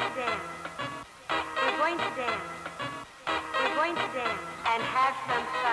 to dance. We're going to dance. We're going to dance and have some fun. Fun.